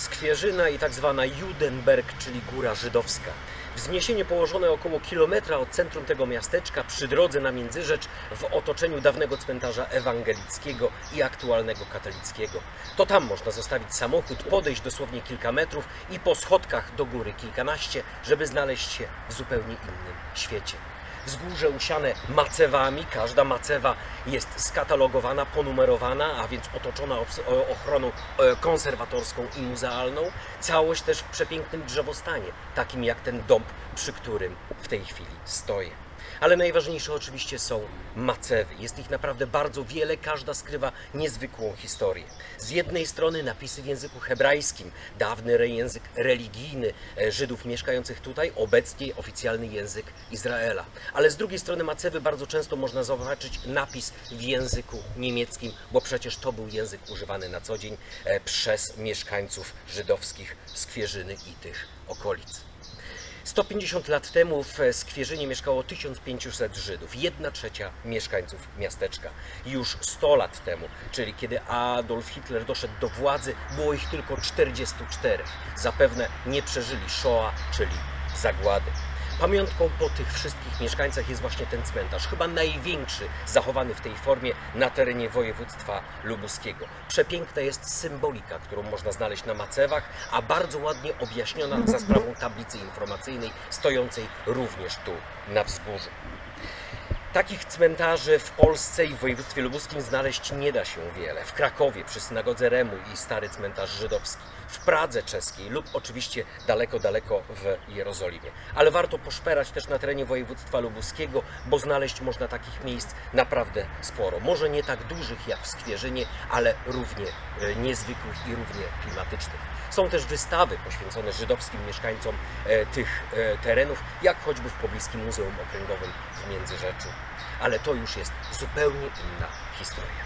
Skwierzyna i tak zwana Judenberg, czyli Góra Żydowska. Wzniesienie położone około kilometra od centrum tego miasteczka przy drodze na Międzyrzecz w otoczeniu dawnego cmentarza ewangelickiego i aktualnego katolickiego. To tam można zostawić samochód, podejść dosłownie kilka metrów i po schodkach do góry kilkanaście, żeby znaleźć się w zupełnie innym świecie. Wzgórze usiane macewami, każda macewa jest skatalogowana, ponumerowana, a więc otoczona ochroną e, konserwatorską i muzealną. Całość też w przepięknym drzewostanie, takim jak ten dąb, przy którym w tej chwili stoję. Ale najważniejsze oczywiście są macewy. Jest ich naprawdę bardzo wiele, każda skrywa niezwykłą historię. Z jednej strony napisy w języku hebrajskim, dawny język religijny e, Żydów mieszkających tutaj, obecnie oficjalny język Izraela. Ale z drugiej strony macewy bardzo często można zobaczyć napis w języku niemieckim, bo przecież to był język używany na co dzień e, przez mieszkańców żydowskich Skwierzyny i tych okolic. 150 lat temu w Skwierzynie mieszkało 1500 Żydów, jedna trzecia mieszkańców miasteczka. Już 100 lat temu, czyli kiedy Adolf Hitler doszedł do władzy, było ich tylko 44. Zapewne nie przeżyli Shoah, czyli zagłady. Pamiątką po tych wszystkich mieszkańcach jest właśnie ten cmentarz, chyba największy zachowany w tej formie na terenie województwa lubuskiego. Przepiękna jest symbolika, którą można znaleźć na macewach, a bardzo ładnie objaśniona za sprawą tablicy informacyjnej stojącej również tu na wzgórzu. Takich cmentarzy w Polsce i w województwie lubuskim znaleźć nie da się wiele. W Krakowie przy synagodze Remu i stary cmentarz żydowski, w Pradze czeskiej lub oczywiście daleko, daleko w Jerozolimie. Ale warto poszperać też na terenie województwa lubuskiego, bo znaleźć można takich miejsc naprawdę sporo. Może nie tak dużych jak w Skwierzynie, ale równie e, niezwykłych i równie klimatycznych. Są też wystawy poświęcone żydowskim mieszkańcom e, tych e, terenów, jak choćby w pobliskim Muzeum Okręgowym w Międzyrzeczu. Ale to już jest zupełnie inna historia.